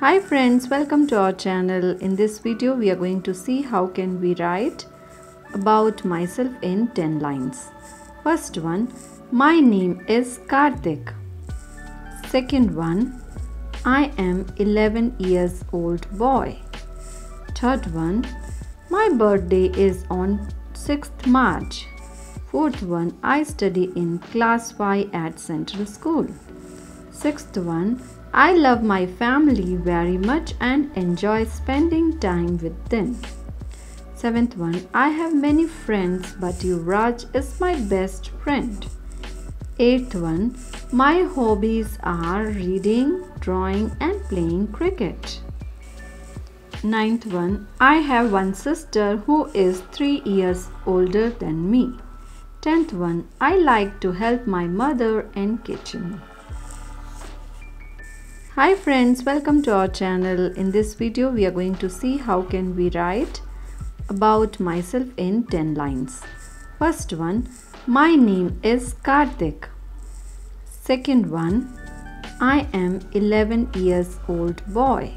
Hi friends, welcome to our channel. In this video, we are going to see how can we write about myself in 10 lines. First one, my name is Karthik. Second one, I am 11 years old boy. Third one, my birthday is on 6th March. Fourth one, I study in class 5 at Central School. Sixth one, I love my family very much and enjoy spending time with them. Seventh one, I have many friends but Yuvraj is my best friend. Eighth one, my hobbies are reading, drawing and playing cricket. Ninth one, I have one sister who is 3 years older than me. Tenth one, I like to help my mother in kitchen. Hi friends, welcome to our channel. In this video, we are going to see how can we write about myself in 10 lines. First one, my name is Karthik. Second one, I am 11 years old boy.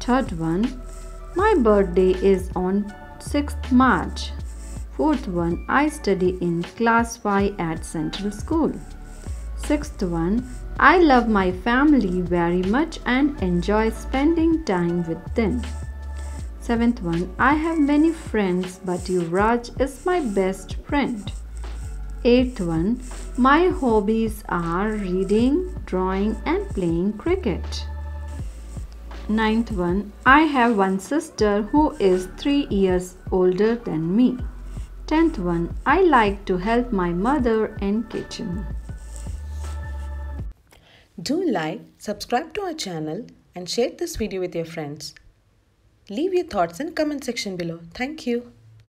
Third one, my birthday is on 6th March. Fourth one, I study in class 5 at Central School. Sixth one, I love my family very much and enjoy spending time with them. Seventh one, I have many friends but Yuvraj is my best friend. Eighth one, my hobbies are reading, drawing and playing cricket. Ninth one, I have one sister who is 3 years older than me. Tenth one, I like to help my mother in kitchen. Do like, subscribe to our channel and share this video with your friends. Leave your thoughts in comment section below. Thank you.